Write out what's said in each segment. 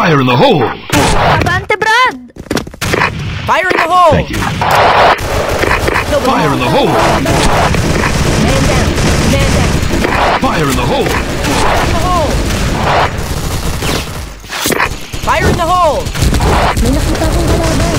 Fire in the hole! Abante, Brad! Fire in the hole! Thank you. Kill Fire all. in the hole! Man down. Man down. Fire in the hole! Fire in the hole! Fire in the hole! May nakita akong kalaban.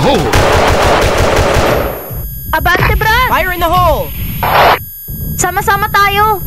The Fire in the hole! hole! Abante, Brad! Fire in the hole! Sama-sama tayo!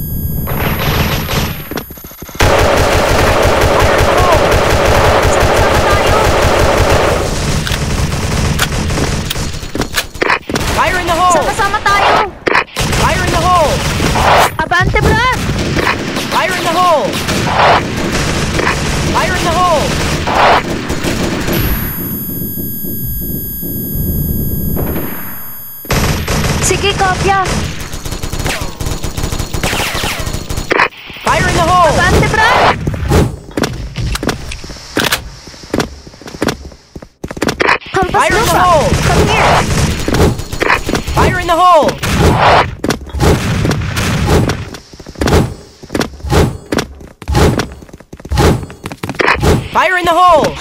Fire in the hole!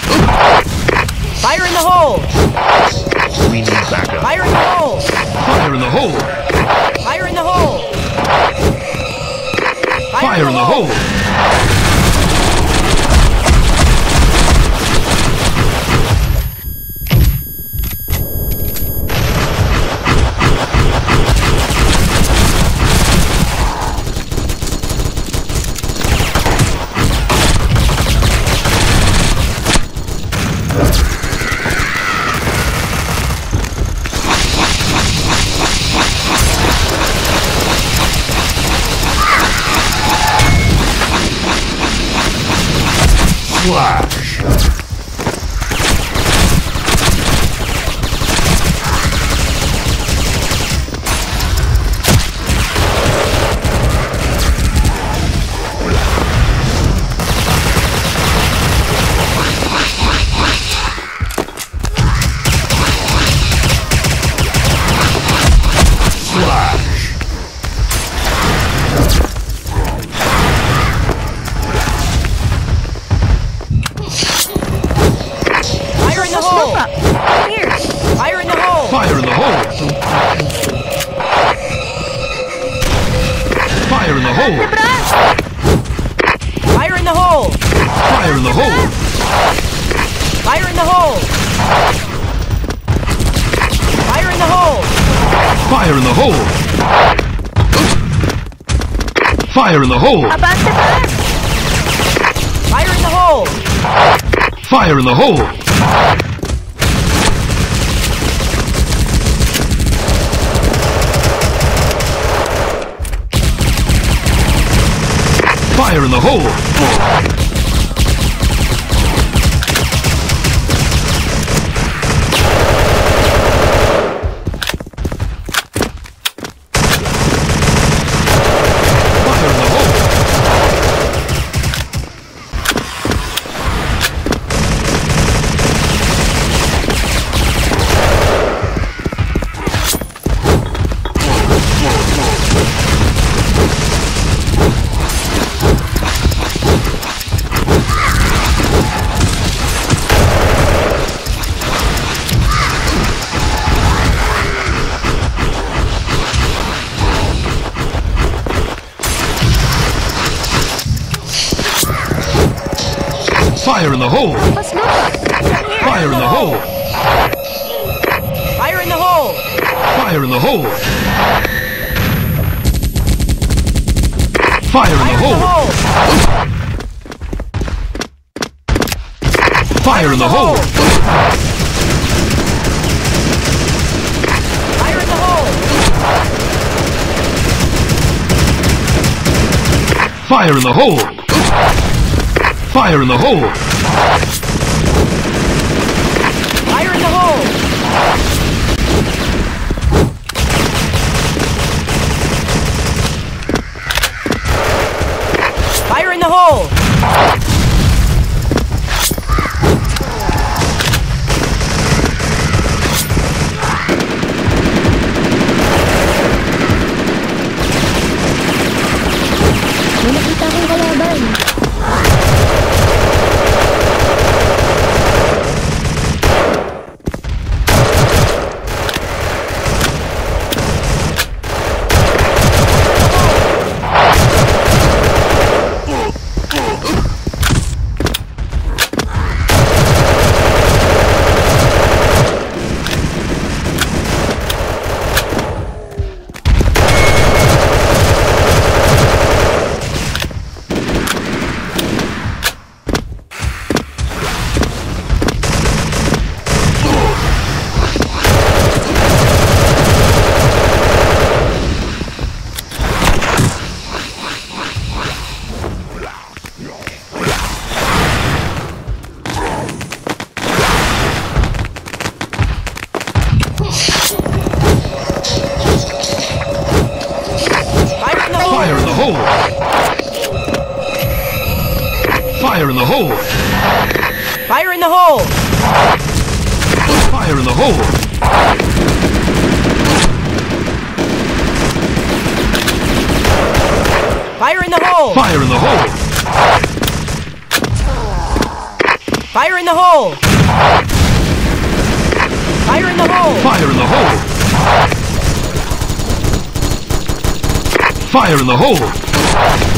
Fire in the hole! We need backup. Fire in the hole! Fire in the hole! Fire in the hole! Fire in the hole! Flash! Flash! Fire in the hole! Fire in the hole! Abante, Brad! Fire in the hole! Fire in the hole! Fire in the hole! The hole! Hampas lupa! Come here! Fire in the hole! Fire in the hole! Fire in the hole! Fire in the Fire in the hole! hole! Fire in the hole! Fire in the hole! Fire in the hole! Fire in the hole! Fire in the hole! Fire in the hole! Fire in the hole! Fire in the hole! Fire in the hole! Fire in the hole!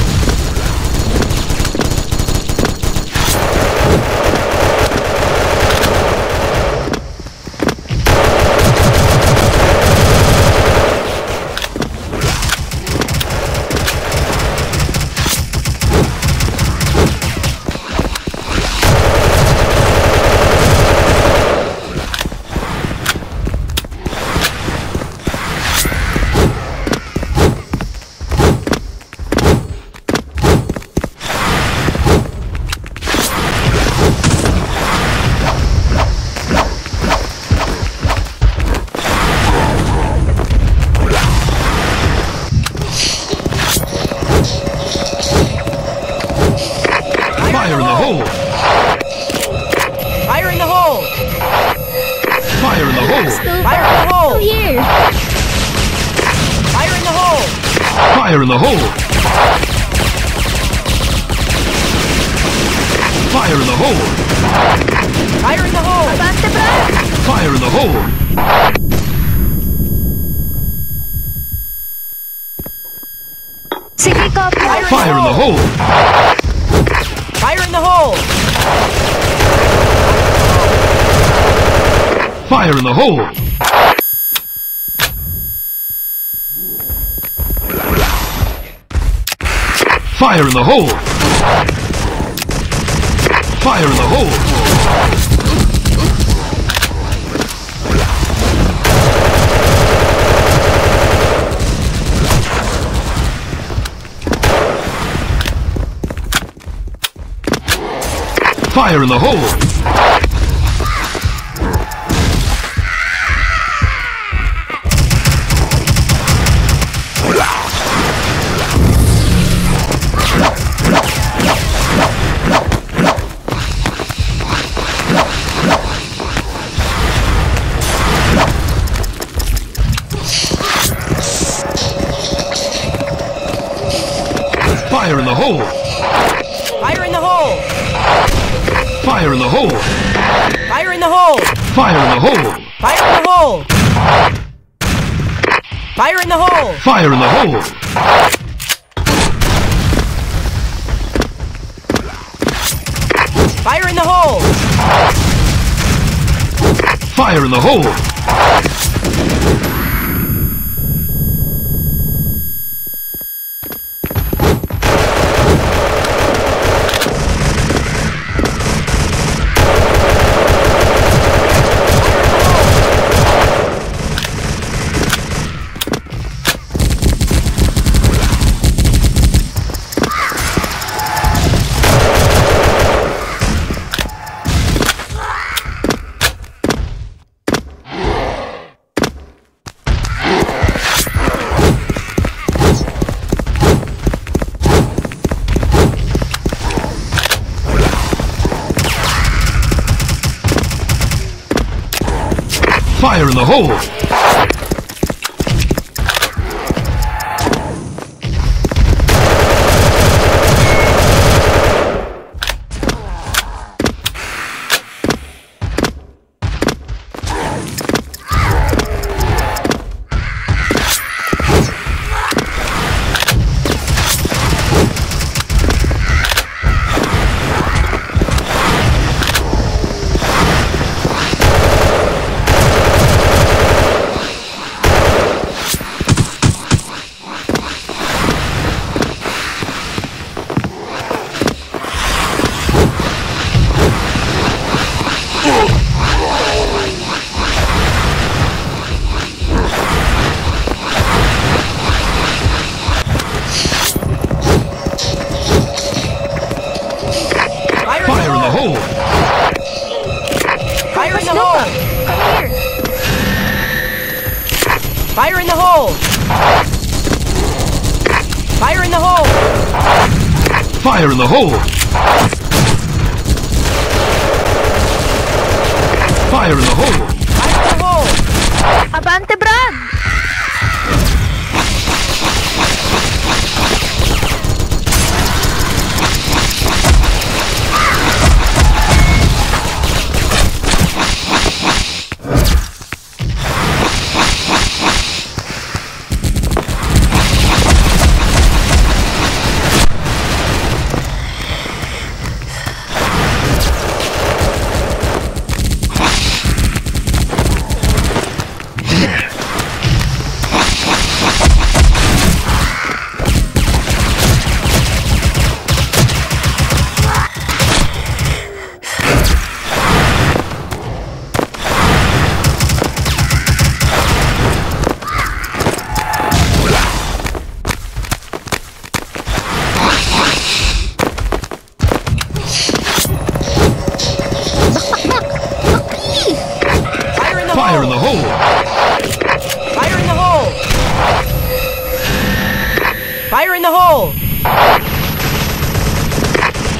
Fire in the hole! Fire in the hole! Fire in the hole! Fire in the hole! Go Fire in the hole! here! Fire in the hole! Fire in the hole! Fire in the hole! Fire in the hole! Abante, Brad! Fire in the hole! Fire in the hole! Fire in the hole! Fire in the hole! Fire in the hole! Fire in the hole! Fire in the hole! Fire in the hole! Fire in the hole! Fire in the hole! Fire in the hole! Fire in the hole! Fire in the hole! Fire in the hole! Fire in the hole! Fire in the hole! Fire in the hole! Fire in the hole! Fire in the hole! Fire in the hole! Fire in the hole! Abante,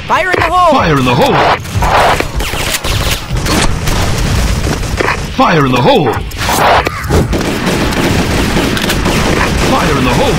Fire in the hole! Fire in the hole! Fire in the hole! Fire in the hole!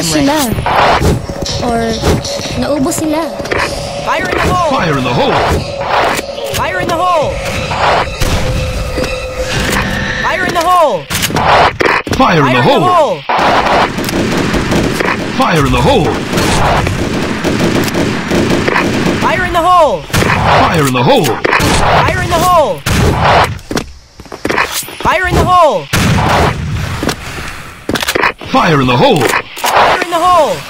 Umatras I'm sila. Or, naubos sila. Fire in the hole! Fire in the hole! Fire in the hole! Fire in the hole! Fire in the hole! Fire in the hole! Fire in the hole! Fire in the hole! Fire in the hole! Fire in the hole! Fire in the hole! Fire in the hole!